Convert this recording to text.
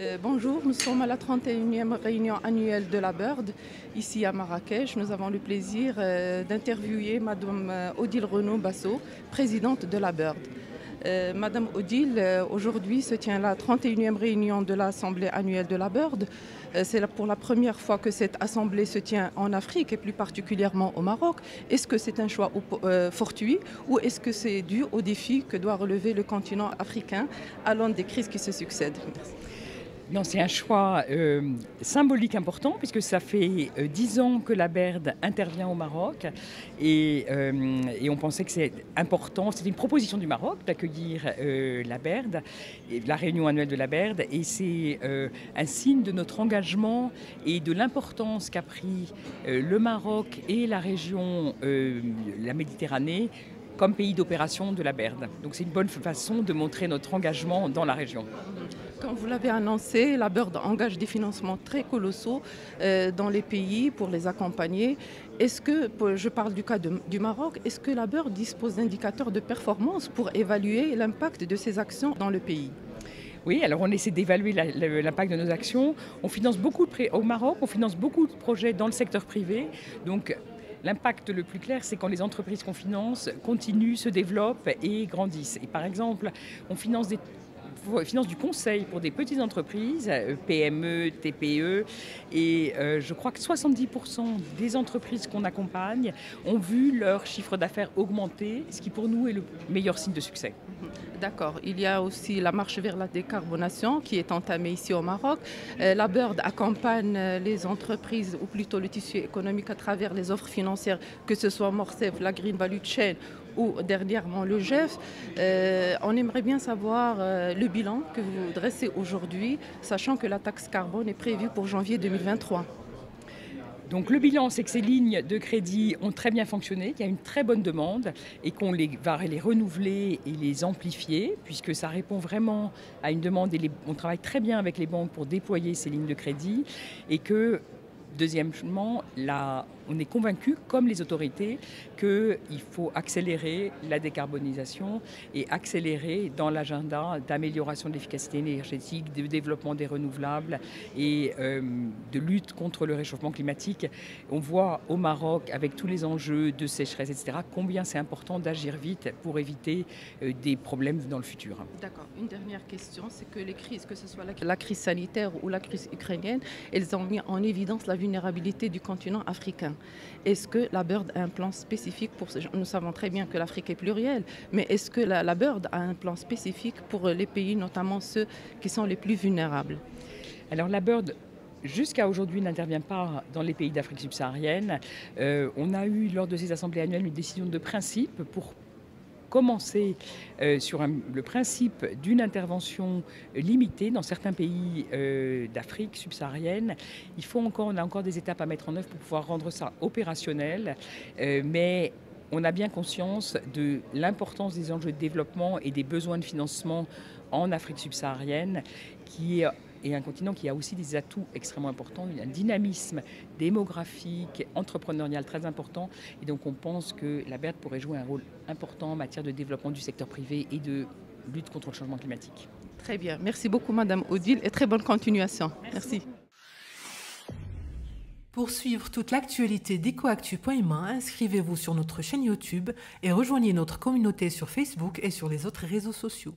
Euh, bonjour, nous sommes à la 31e réunion annuelle de la BIRD, ici à Marrakech. Nous avons le plaisir euh, d'interviewer Madame euh, Odile Renaud-Basso, présidente de la BIRD. Madame Odile, aujourd'hui se tient la 31e réunion de l'Assemblée annuelle de la BIRD. C'est pour la première fois que cette assemblée se tient en Afrique et plus particulièrement au Maroc. Est-ce que c'est un choix fortuit ou est-ce que c'est dû aux défis que doit relever le continent africain à l'aune des crises qui se succèdent? Non, c'est un choix euh, symbolique important puisque ça fait euh, dix ans que la BERD intervient au Maroc et, euh, on pensait que c'est important, c'était une proposition du Maroc d'accueillir la BERD, et la réunion annuelle de la BERD et c'est un signe de notre engagement et de l'importance qu'a pris le Maroc et la région, la Méditerranée comme pays d'opération de la BERD. Donc c'est une bonne façon de montrer notre engagement dans la région. Comme vous l'avez annoncé, la BIRD engage des financements très colossaux euh, dans les pays pour les accompagner. Est-ce que, je parle du cas de- du Maroc, est-ce que la BIRD dispose d'indicateurs de performance pour évaluer l'impact de ces actions dans le pays? Oui, alors on essaie d'évaluer l'impact de nos actions. On finance beaucoup de au Maroc, on finance beaucoup de projets dans le secteur privé. Donc l'impact le plus clair, c'est quand les entreprises qu'on finance continuent, se développent et grandissent. Et par exemple, on finance des finance du conseil pour des petites entreprises, euh, PME, TPE, et euh, je crois que 70% des entreprises qu'on accompagne ont vu leur chiffre d'affaires augmenter, ce qui pour nous est le meilleur signe de succès. D'accord. Il y a aussi la marche vers la décarbonation qui est entamée ici au Maroc. Euh, la BIRD accompagne euh, les entreprises, ou plutôt le tissu économique, à travers les offres financières, que ce soit Morcef, la Green Value Chain ou dernièrement le GEF. Euh, on aimerait bien savoir euh, le bilan que vous dressez aujourd'hui, sachant que la taxe carbone est prévue pour janvier 2023. Donc le bilan, c'est que ces lignes de crédit ont très bien fonctionné, qu'il y a une très bonne demande et qu'on les, va les renouveler et les amplifier, puisque ça répond vraiment à une demande et les- on travaille très bien avec les banques pour déployer ces lignes de crédit et que, deuxièmement, on est convaincu, comme les autorités, qu'il faut accélérer la décarbonisation et accélérer dans l'agenda d'amélioration de l'efficacité énergétique, de développement des renouvelables et euh, de lutte contre le réchauffement climatique. On voit au Maroc, avec tous les enjeux de sécheresse, etc., combien c'est important d'agir vite pour éviter euh, des problèmes dans le futur. D'accord. Une dernière question, c'est que les crises, que ce soit la crise sanitaire ou la crise ukrainienne, elles ont mis en évidence la vulnérabilité du continent africain. Est-ce que la BIRD a un plan spécifique pour ce Nous savons très bien que l'Afrique est plurielle, mais est-ce que la, BIRD a un plan spécifique pour les pays, notamment ceux qui sont les plus vulnérables? Alors la BIRD, jusqu'à aujourd'hui, n'intervient pas dans les pays d'Afrique subsaharienne. Euh, on a eu, lors de ces assemblées annuelles, une décision de principe pour commencer euh, sur le principe d'une intervention limitée dans certains pays euh, d'Afrique subsaharienne. Il faut encore, on a encore des étapes à mettre en œuvre pour pouvoir rendre ça opérationnel, euh, mais on a bien conscience de l'importance des enjeux de développement et des besoins de financement en Afrique subsaharienne, qui est un continent qui a aussi des atouts extrêmement importants, il y a un dynamisme démographique, entrepreneurial très important. Et donc on pense que la BERD pourrait jouer un rôle important en matière de développement du secteur privé et de lutte contre le changement climatique. Très bien. Merci beaucoup, Madame Odile, et très bonne continuation. Merci. Pour suivre toute l'actualité d'EcoActu.ma, inscrivez-vous sur notre chaîne YouTube et rejoignez notre communauté sur Facebook et sur les autres réseaux sociaux.